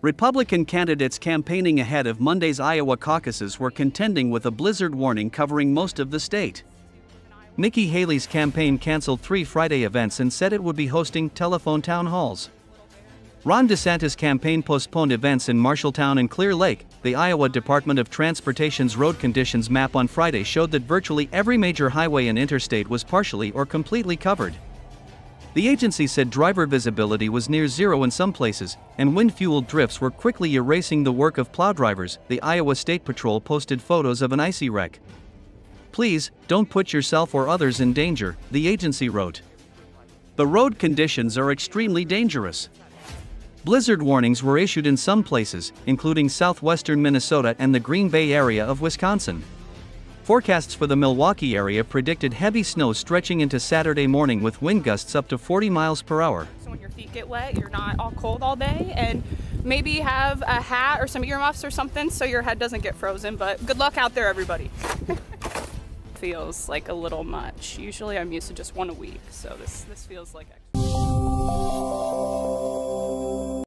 Republican candidates campaigning ahead of Monday's Iowa caucuses were contending with a blizzard warning covering most of the state. Nikki Haley's campaign canceled three Friday events and said it would be hosting telephone town halls. Ron DeSantis' campaign postponed events in Marshalltown and Clear Lake. The Iowa Department of Transportation's road conditions map on Friday showed that virtually every major highway and interstate was partially or completely covered. The agency said driver visibility was near zero in some places, and wind fueled drifts were quickly erasing the work of plow drivers. The Iowa State Patrol posted photos of an icy wreck. Please, don't put yourself or others in danger, the agency wrote. The road conditions are extremely dangerous. Blizzard warnings were issued in some places, including southwestern Minnesota and the Green Bay area of Wisconsin. Forecasts for the Milwaukee area predicted heavy snow stretching into Saturday morning with wind gusts up to 40 miles per hour. So when your feet get wet, you're not all cold all day, and maybe have a hat or some earmuffs or something so your head doesn't get frozen. But good luck out there, everybody. feels like a little much. Usually I'm used to just one a week, so this this feels like extra.